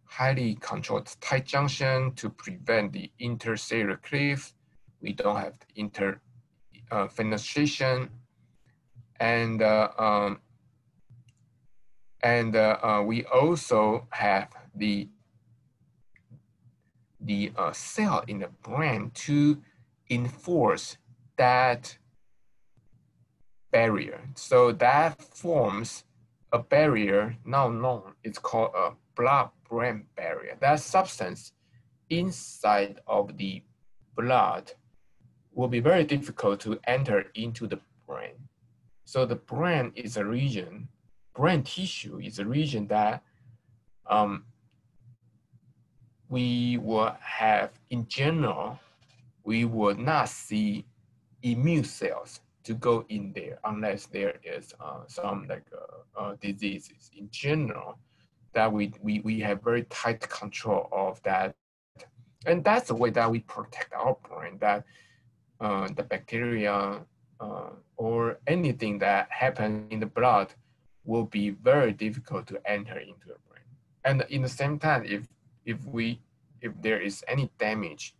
highly controlled tight junction to prevent the intercellular cliff. We don't have the inter uh, fenestration. And, uh, um, and uh, uh we also have the, the cell in the brain to enforce that barrier. So that forms a barrier now known, it's called a blood-brain barrier. That substance inside of the blood will be very difficult to enter into the brain. So the brain is a region, brain tissue is a region that um, we will have, in general, we will not see immune cells to go in there unless there is uh, some like uh, uh, diseases in general that we, we, we have very tight control of that. And that's the way that we protect our brain that uh, the bacteria uh, or anything that happens in the blood will be very difficult to enter into the brain. And in the same time, if, if, we, if there is any damage,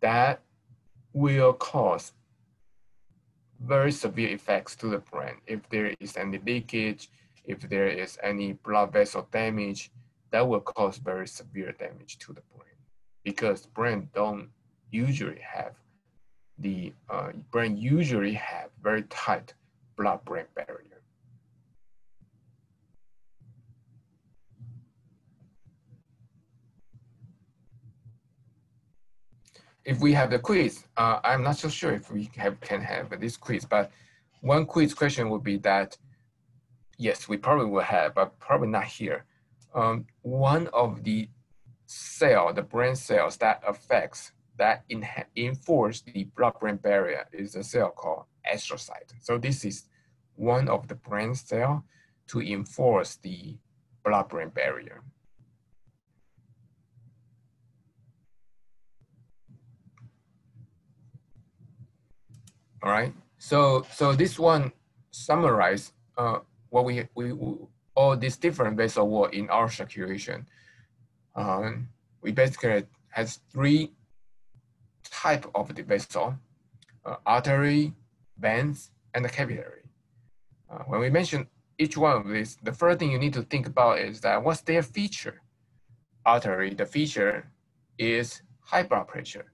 that will cause very severe effects to the brain. If there is any leakage, if there is any blood vessel damage, that will cause very severe damage to the brain because brain don't usually have the uh, brain usually have very tight blood-brain barrier. if we have the quiz, uh, I'm not so sure if we have, can have this quiz, but one quiz question would be that, yes, we probably will have, but probably not here. Um, one of the cell, the brain cells that affects, that enforce the blood-brain barrier is a cell called astrocyte. So this is one of the brain cell to enforce the blood-brain barrier. All right. So so this one summarize uh, what we, we, we all these different vessel wall in our circulation. Um, we basically has three type of the vessel, uh, artery, veins, and the capillary. Uh, when we mention each one of these, the first thing you need to think about is that what's their feature? Artery, the feature is high blood pressure.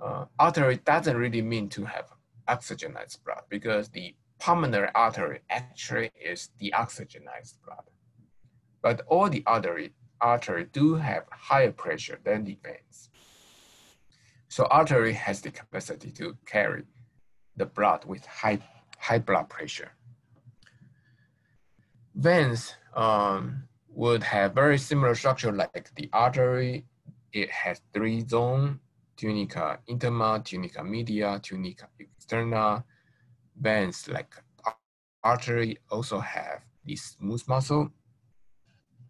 Uh, artery doesn't really mean to have oxygenized blood because the pulmonary artery actually is deoxygenized blood. But all the artery, artery do have higher pressure than the veins. So artery has the capacity to carry the blood with high, high blood pressure. Veins um, would have very similar structure like the artery. It has three zones, tunica intima, tunica media, tunica externa. Veins like artery also have the smooth muscle.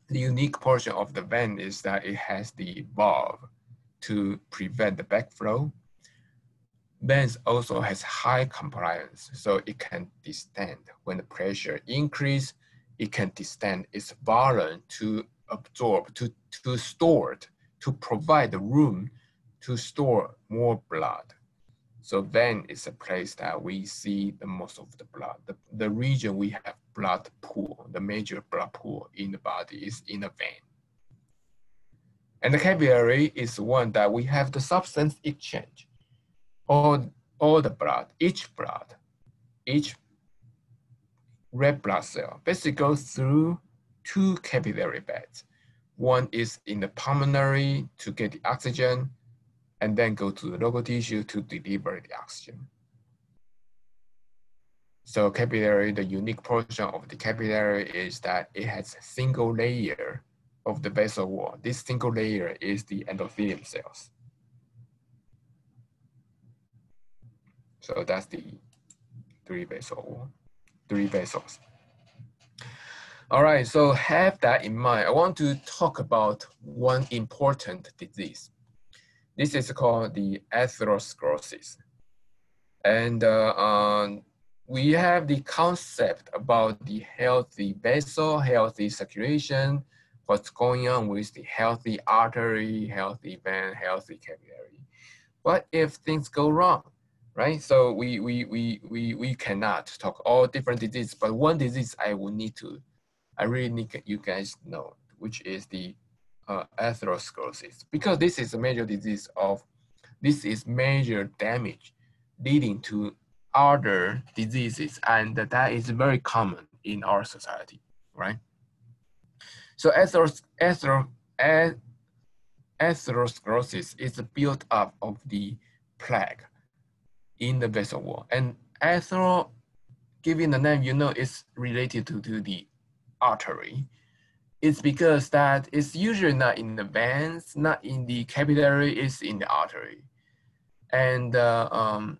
The unique portion of the vein is that it has the valve to prevent the backflow. Veins also has high compliance, so it can distend when the pressure increase. It can distend its volume to absorb, to, to store it, to provide the room to store more blood. So vein is a place that we see the most of the blood. The, the region we have blood pool, the major blood pool in the body is in the vein. And the capillary is one that we have the substance exchange. All, all the blood, each blood, each red blood cell basically goes through two capillary beds. One is in the pulmonary to get the oxygen, and then go to the local tissue to deliver the oxygen. So capillary, the unique portion of the capillary is that it has a single layer of the basal wall. This single layer is the endothelium cells. So that's the three basal wall, three basals. All right, so have that in mind. I want to talk about one important disease. This is called the atherosclerosis. And uh, um, we have the concept about the healthy vessel, healthy circulation, what's going on with the healthy artery, healthy vein, healthy capillary. What if things go wrong, right? So we, we, we, we, we cannot talk all different diseases, but one disease I will need to, I really need you guys know, which is the uh, atherosclerosis, because this is a major disease of, this is major damage leading to other diseases, and that is very common in our society, right? So atheros, atheros, atherosclerosis is built up of the plaque in the vessel wall. And athero, given the name, you know, it's related to, to the artery. It's because that it's usually not in the veins, not in the capillary, it's in the artery. And uh, um,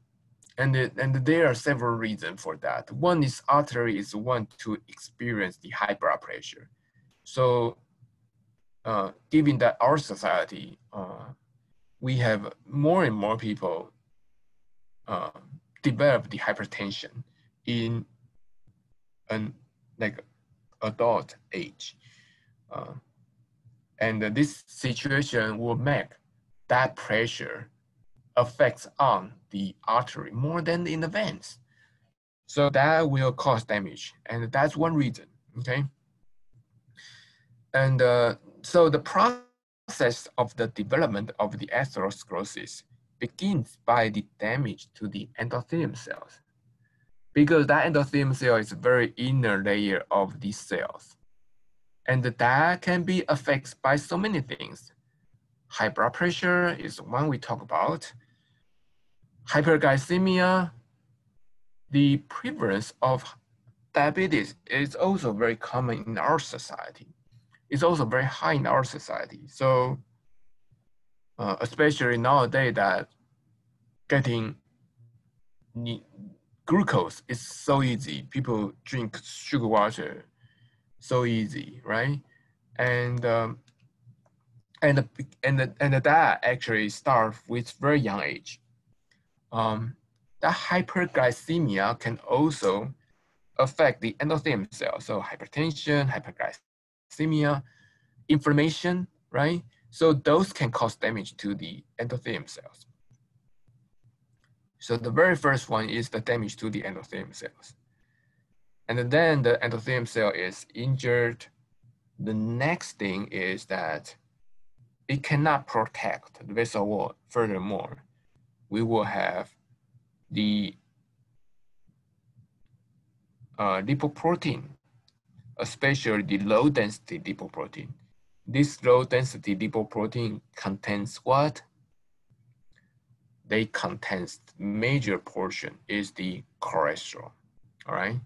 and, and there are several reasons for that. One is artery is one to experience the high blood pressure. So uh, given that our society, uh, we have more and more people uh, develop the hypertension in an like adult age. Uh, and this situation will make that pressure affects on the artery more than in the veins. So that will cause damage. And that's one reason, okay? And uh, so the process of the development of the atherosclerosis begins by the damage to the endothelium cells because that endothelium cell is a very inner layer of these cells. And that can be affected by so many things. High blood pressure is one we talk about. Hyperglycemia, the prevalence of diabetes is also very common in our society is also very high in our society. So uh, especially nowadays that getting glucose is so easy. People drink sugar water so easy, right? And um, and the, and and that actually start with very young age. Um, that hyperglycemia can also affect the endothelium cell, so hypertension, hyperglycemia hyperglycemia, inflammation, right? So those can cause damage to the endothelium cells. So the very first one is the damage to the endothelium cells. And then the endothelium cell is injured. The next thing is that it cannot protect the vessel wall. Furthermore, we will have the uh, lipoprotein, especially the low density lipoprotein. This low density lipoprotein contains what? They contains major portion is the cholesterol, all right?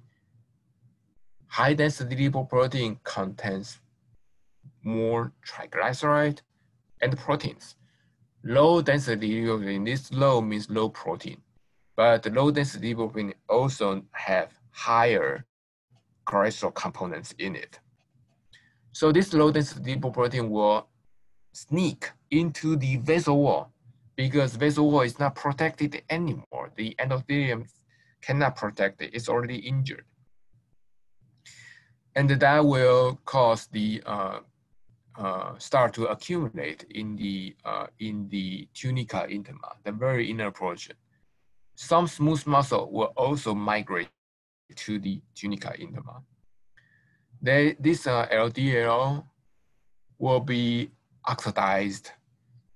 High density lipoprotein contains more triglyceride and proteins. Low density lipoprotein, this low means low protein, but low density lipoprotein also have higher cholesterol components in it. So this low density lipoprotein will sneak into the vessel wall because vessel wall is not protected anymore. The endothelium cannot protect it, it's already injured and that will cause the uh, uh, start to accumulate in the uh, in the tunica intima, the very inner portion. Some smooth muscle will also migrate to the tunica intima. They, this LDL uh, will be oxidized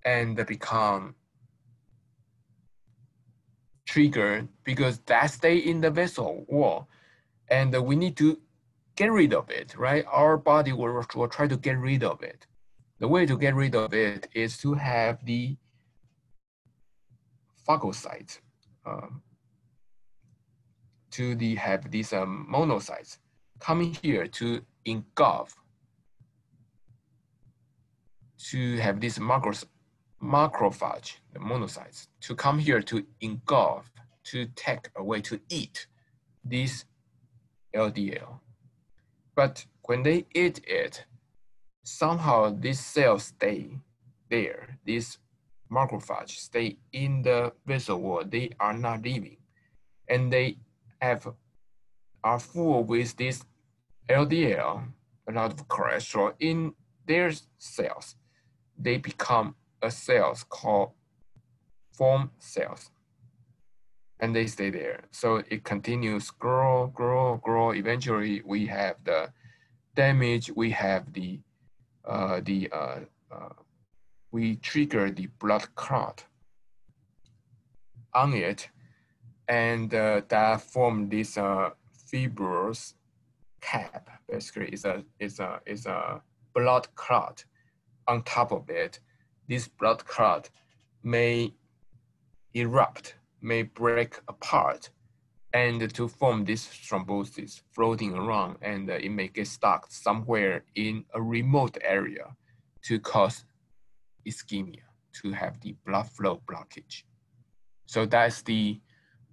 and become triggered because that stay in the vessel wall, and we need to get rid of it, right? Our body will, will try to get rid of it. The way to get rid of it is to have the phagocytes, um, to the have these um, monocytes coming here to engulf, to have these macros, macrophage, the monocytes, to come here to engulf, to take away, to eat this LDL. But when they eat it, somehow these cells stay there. These macrophages stay in the vessel wall. They are not leaving. And they have are full with this LDL, a lot of cholesterol in their cells. They become a cells called foam cells and they stay there. So it continues grow, grow, grow. Eventually, we have the damage. We have the uh, the uh, uh, we trigger the blood clot on it, and uh, that form this uh, fibrous cap. Basically, is a is a is a blood clot. On top of it, this blood clot may erupt may break apart and to form this thrombosis floating around and uh, it may get stuck somewhere in a remote area to cause ischemia, to have the blood flow blockage. So that's the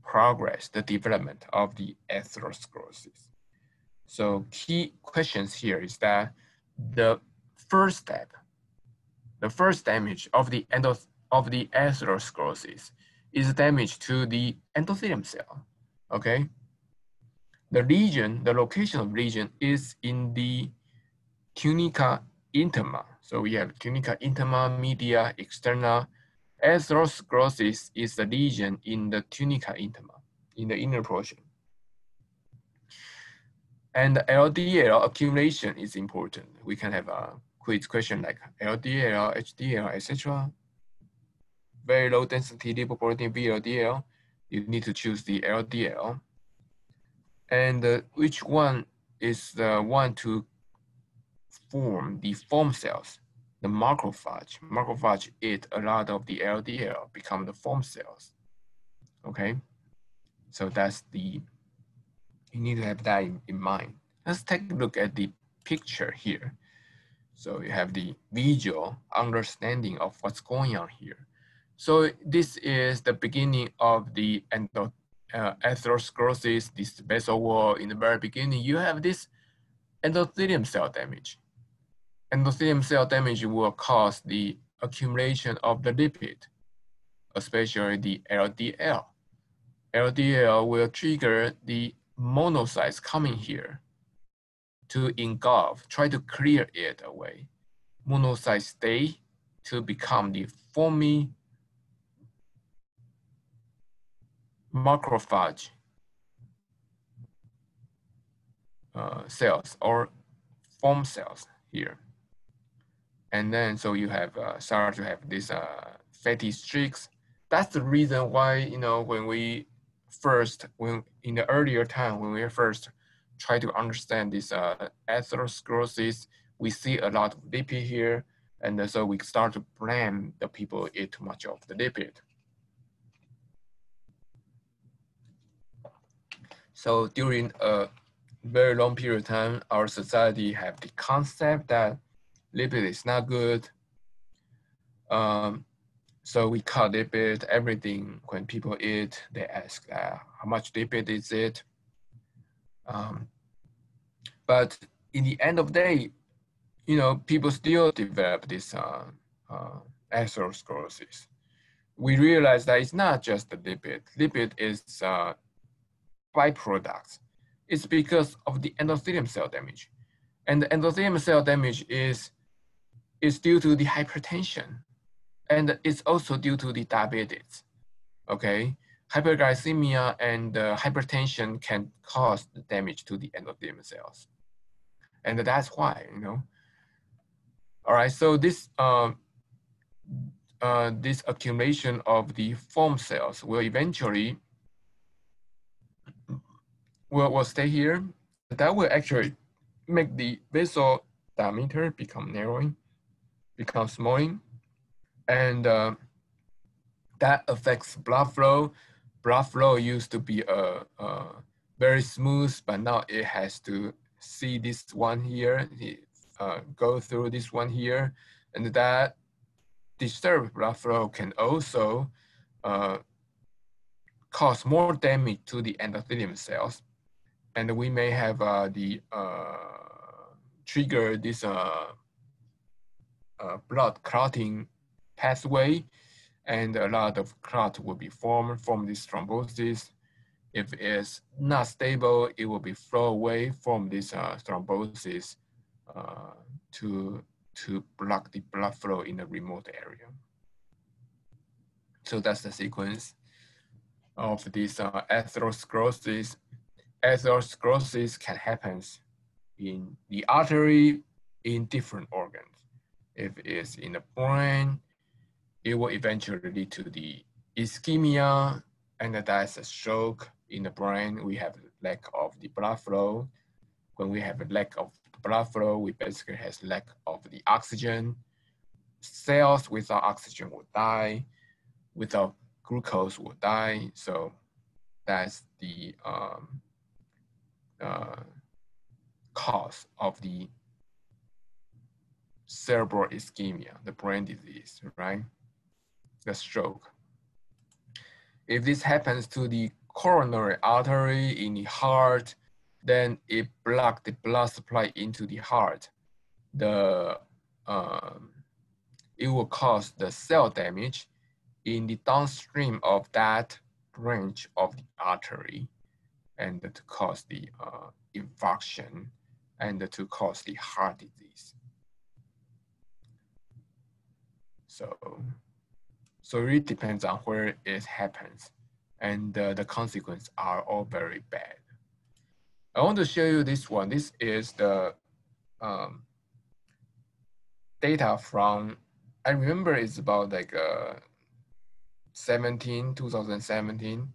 progress, the development of the atherosclerosis. So key questions here is that the first step, the first damage of the end of, of the atherosclerosis is damage to the endothelium cell, okay? The region, the location of region is in the tunica intima. So we have tunica intima, media, externa. Atherosclerosis is the lesion in the tunica intima, in the inner portion. And LDL accumulation is important. We can have a quiz question like LDL, HDL, etc very low density lipoprotein VLDL, you need to choose the LDL. And uh, which one is the one to form the foam cells? The macrophage. Macrophage eat a lot of the LDL, become the foam cells. Okay, so that's the, you need to have that in, in mind. Let's take a look at the picture here. So you have the visual understanding of what's going on here. So this is the beginning of the endo, uh, atherosclerosis, this vessel wall. In the very beginning, you have this endothelium cell damage. Endothelium cell damage will cause the accumulation of the lipid, especially the LDL. LDL will trigger the monocytes coming here to engulf, try to clear it away. Monocytes stay to become the foamy macrophage uh, cells or foam cells here. And then so you have uh, start to have these uh, fatty streaks. That's the reason why you know when we first when in the earlier time when we first try to understand this uh, atherosclerosis, we see a lot of lipid here, and so we start to blame the people eat too much of the lipid. So during a very long period of time, our society have the concept that lipid is not good. Um, so we cut lipid, everything. When people eat, they ask uh, how much lipid is it? Um, but in the end of the day, you know, people still develop this uh, uh, atherosclerosis. We realize that it's not just the lipid. Lipid is uh, byproduct. It's because of the endothelium cell damage. And the endothelium cell damage is is due to the hypertension. And it's also due to the diabetes, okay? Hyperglycemia and uh, hypertension can cause damage to the endothelium cells. And that's why, you know. All right, so this, uh, uh, this accumulation of the foam cells will eventually, will, will stay here. That will actually make the vessel diameter become narrowing become smalling, and uh, that affects blood flow. Blood flow used to be a, a, very smooth, but now it has to see this one here, uh, go through this one here, and that disturbed blood flow can also uh, cause more damage to the endothelium cells. And we may have uh, the uh, trigger this uh, uh, blood clotting pathway, and a lot of clot will be formed from this thrombosis. If it's not stable, it will be flow away from this uh, thrombosis uh, to, to block the blood flow in a remote area. So that's the sequence of this uh, atherosclerosis. Atherosclerosis can happen in the artery in different organs. If it's in the brain, it will eventually lead to the ischemia, and that's a stroke in the brain. We have lack of the blood flow. When we have a lack of blood flow, we basically have lack of the oxygen. Cells without oxygen will die. Without glucose will die. So that's the um, uh, cause of the cerebral ischemia, the brain disease, right? The stroke. If this happens to the coronary artery in the heart, then it blocks the blood supply into the heart. The um, it will cause the cell damage in the downstream of that branch of the artery and to cause the uh, infarction and to cause the heart disease. So, so it really depends on where it happens and uh, the consequences are all very bad. I want to show you this one. This is the um, data from, I remember it's about like uh, 17, 2017.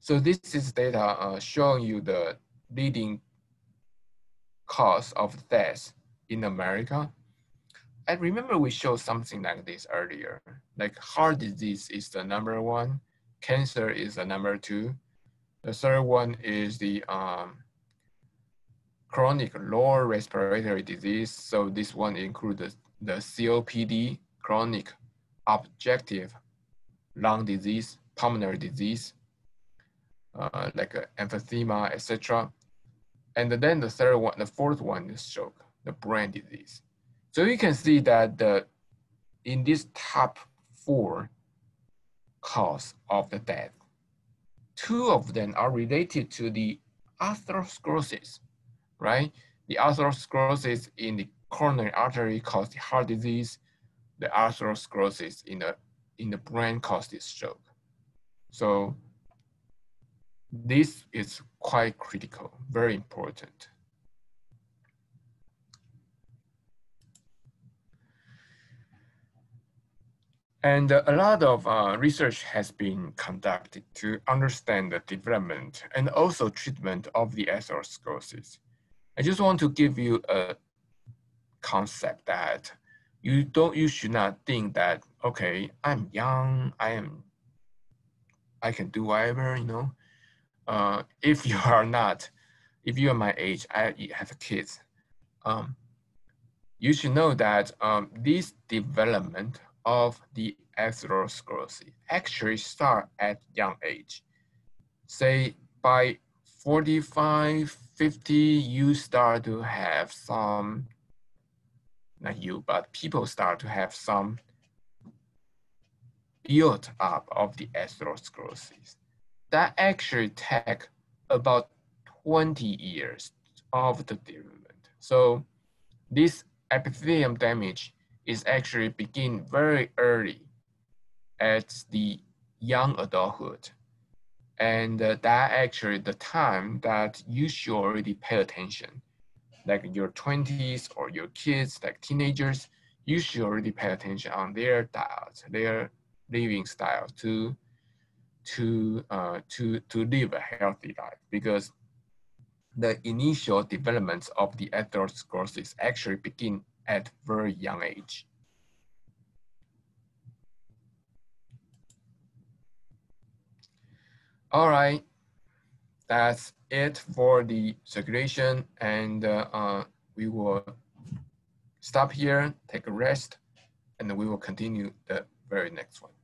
So this is data uh, showing you the leading cause of death in America. I remember we showed something like this earlier. Like heart disease is the number one, cancer is the number two. The third one is the um, chronic lower respiratory disease. So this one includes the, COPD, chronic obstructive lung disease, pulmonary disease, uh, like uh, emphysema, etc. And then the third one, the fourth one is stroke, the brain disease. So you can see that the, in this top four cause of the death, two of them are related to the atherosclerosis, right? The atherosclerosis in the coronary artery causes heart disease. The atherosclerosis in the, in the brain causes stroke. So this is quite critical, very important. And a lot of uh, research has been conducted to understand the development and also treatment of the atherosclerosis. I just want to give you a concept that you don't, you should not think that, okay, I'm young, I am, I can do whatever, you know. Uh, if you are not, if you are my age, I have kids, um, you should know that um, this development of the atherosclerosis actually start at young age. Say by 45, 50, you start to have some, not you, but people start to have some build up of the atherosclerosis. That actually take about 20 years of the development. So this epithelium damage is actually begin very early at the young adulthood. And uh, that actually the time that you should already pay attention. Like your 20s or your kids, like teenagers, you should already pay attention on their diet, their living style to to uh, to to live a healthy life because the initial developments of the atherosclerosis actually begin at very young age. All right, that's it for the circulation and uh, we will stop here, take a rest, and we will continue the very next one.